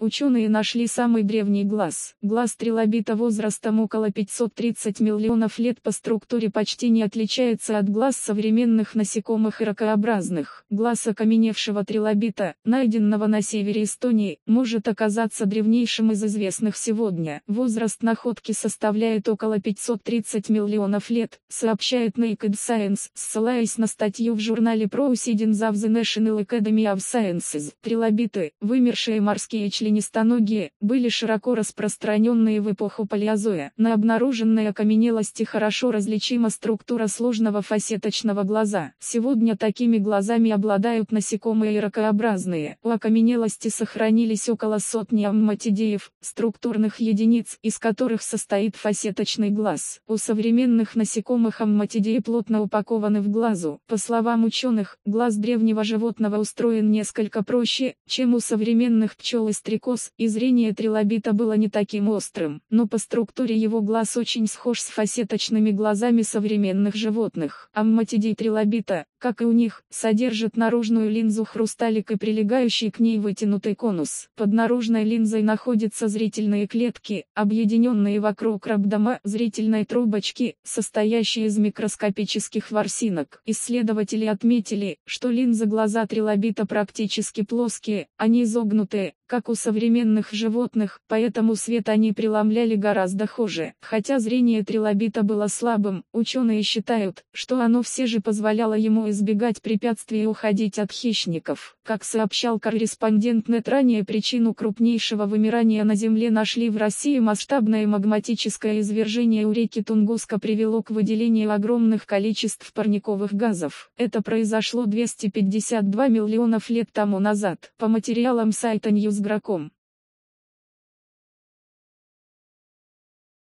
Ученые нашли самый древний глаз. Глаз трилобита возрастом около 530 миллионов лет по структуре почти не отличается от глаз современных насекомых и ракообразных. Глаз окаменевшего трилобита, найденного на севере Эстонии, может оказаться древнейшим из известных сегодня. Возраст находки составляет около 530 миллионов лет, сообщает Naked Science, ссылаясь на статью в журнале Proceedings of the National Academy of Sciences. Трилобиты, вымершие морские членистоногие, были широко распространенные в эпоху палеозоя. На обнаруженной окаменелости хорошо различима структура сложного фасеточного глаза. Сегодня такими глазами обладают насекомые и ракообразные. У окаменелости сохранились около сотни амматидеев, структурных единиц, из которых состоит фасеточный глаз. У современных насекомых амматидеи плотно упакованы в глазу. По словам ученых, глаз древнего животного устроен несколько проще, чем у современных пчел и стрекоз, и зрение трилобита было не таким острым, но по структуре его глаз очень схож с фасеточными глазами современных животных. Амматидий трилобита, как и у них, содержит наружную линзу хрусталик и прилегающий к ней вытянутый конус. Под наружной линзой находятся зрительные клетки, объединенные вокруг рабдома зрительной трубочки, состоящие из микроскопических ворсинок. Исследователи отметили, что линзы глаза трилобита практически плоские, они изогнутые, как у современных животных, поэтому свет они преломляли гораздо хуже. Хотя зрение трилобита было слабым, ученые считают, что оно все же позволяло ему избегать препятствий и уходить от хищников. Как сообщал корреспондент НЕТ ранее причину крупнейшего вымирания на Земле нашли в России масштабное магматическое извержение у реки Тунгуска привело к выделению огромных количеств парниковых газов. Это произошло 252 миллионов лет тому назад. По материалам сайта News игроком.